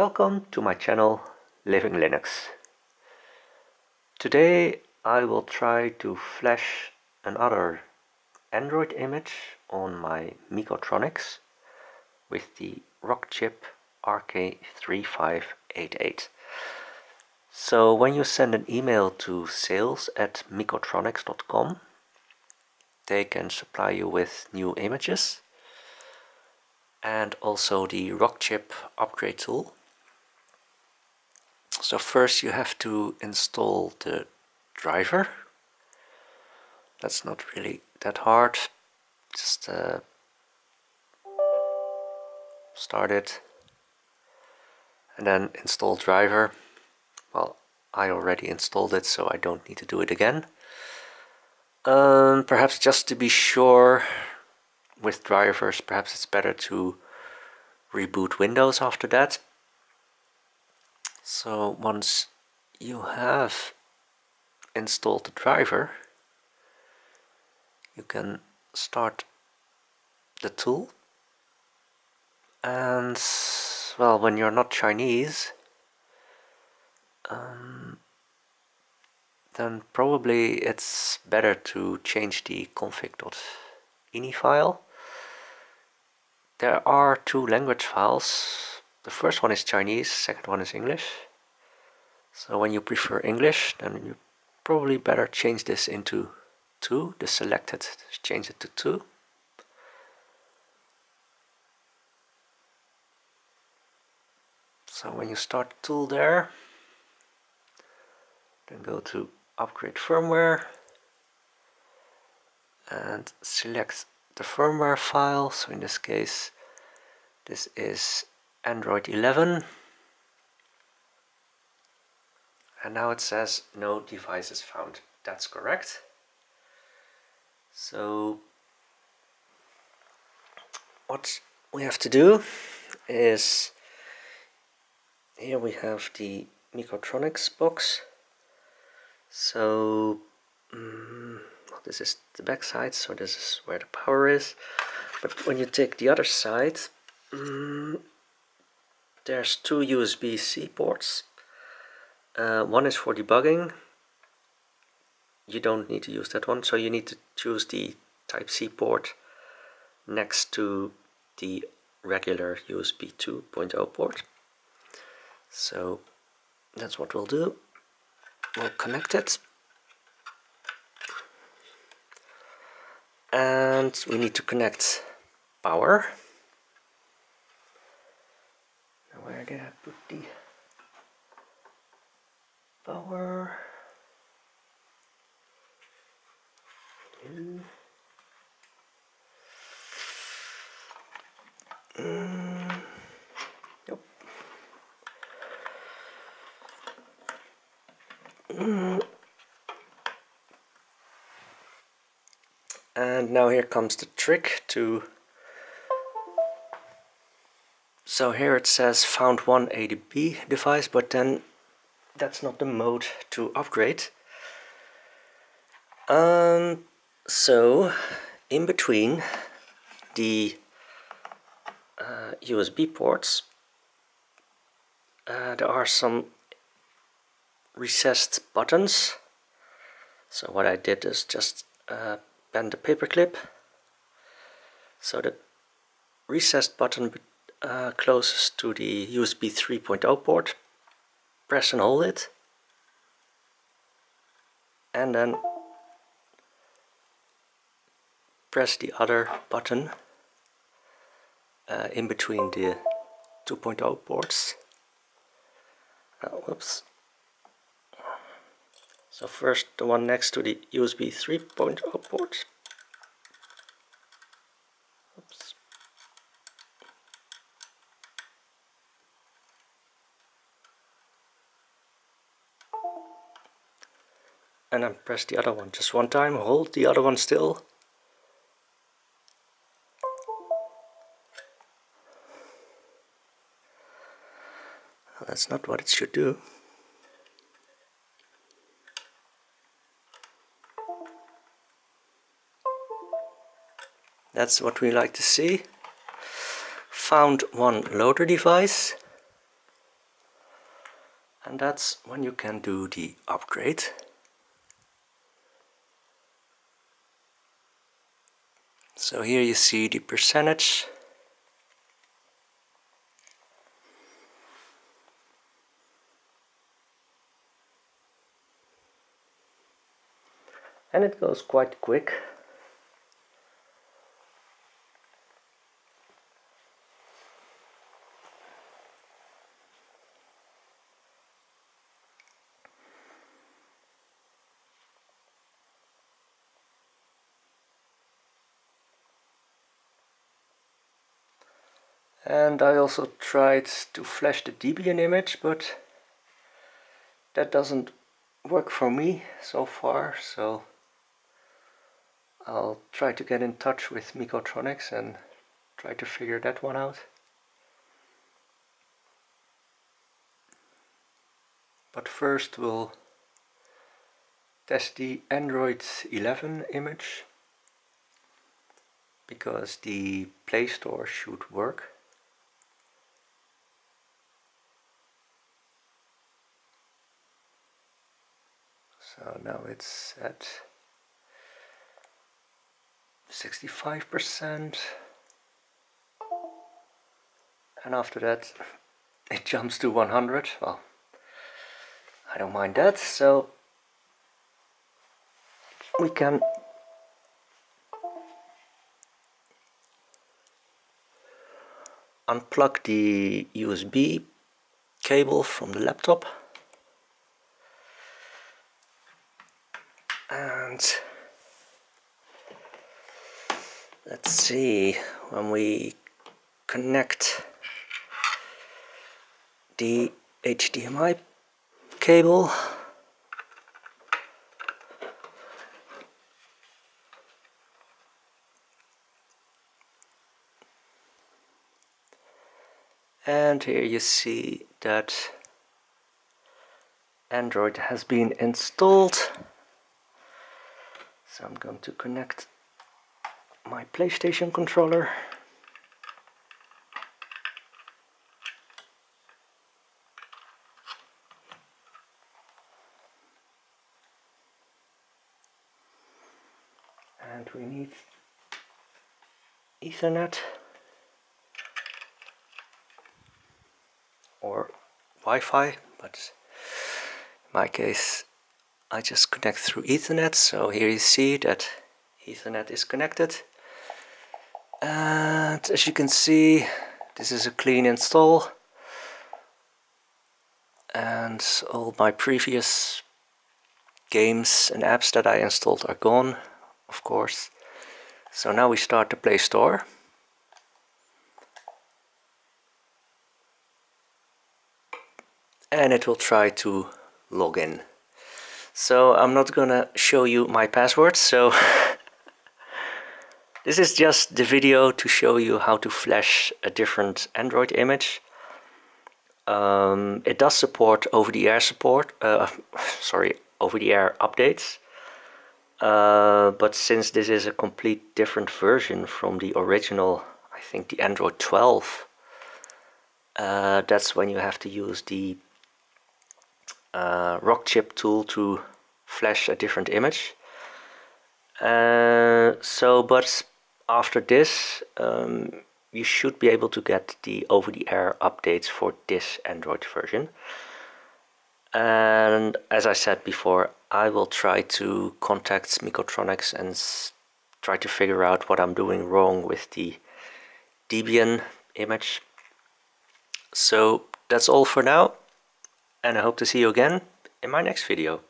Welcome to my channel Living Linux. Today I will try to flash another Android image on my Mekotronics with the Rockchip RK3588. So when you send an email to sales at mekotronics.com they can supply you with new images and also the Rockchip upgrade tool. So first you have to install the driver. That's not really that hard. Just uh, start it and then install driver. Well, I already installed it so I don't need to do it again. Um, perhaps just to be sure with drivers perhaps it's better to reboot Windows after that. So once you have installed the driver you can start the tool and well when you're not Chinese um, then probably it's better to change the config.ini file there are two language files. The first one is Chinese, second one is English. So when you prefer English, then you probably better change this into 2, the selected, change it to 2. So when you start the tool there, then go to upgrade firmware and select the firmware file. So in this case, this is Android 11. And now it says no devices found. That's correct. So what we have to do is here we have the Mekotronics box. So um, this is the back side so this is where the power is but when you take the other side um, there's two USB-C ports. Uh, one is for debugging. You don't need to use that one so you need to choose the type-C port next to the regular USB 2.0 port. So that's what we'll do. We'll connect it. And we need to connect power I put the power mm. yep. Mm. and now here comes the trick to so here it says found one ADB device but then that's not the mode to upgrade. Um, so in between the uh, USB ports uh, there are some recessed buttons. So what I did is just uh, bend the paperclip. So the recessed button uh, closest to the USB 3.0 port. Press and hold it. And then press the other button uh, in between the 2.0 ports. Uh, whoops. So first the one next to the USB 3.0 port. And then press the other one just one time, hold the other one still. That's not what it should do. That's what we like to see. Found one loader device. and that's when you can do the upgrade so here you see the percentage. And it goes quite quick and I also tried to flash the Debian image but that doesn't work for me so far so I'll try to get in touch with Mekotronics and try to figure that one out. But first we'll test the Android 11 image because the Play Store should work So now it's at 65% and after that it jumps to 100 well I don't mind that. So we can unplug the USB cable from the laptop and let's see when we connect the HDMI cable and here you see that Android has been installed so I'm going to connect my PlayStation controller. And we need Ethernet or Wi-Fi but in my case I just connect through Ethernet so here you see that Ethernet is connected. And as you can see this is a clean install. And all my previous games and apps that I installed are gone of course. So now we start the Play Store. And it will try to log in so I'm not gonna show you my password so this is just the video to show you how to flash a different Android image. Um, it does support over-the-air support uh, sorry over-the-air updates. Uh, but since this is a complete different version from the original I think the Android 12 uh, that's when you have to use the uh, Rockchip tool to flash a different image. Uh, so, but after this, um, you should be able to get the over-the-air updates for this Android version. And as I said before, I will try to contact Mekotronics and try to figure out what I'm doing wrong with the Debian image. So that's all for now and I hope to see you again in my next video.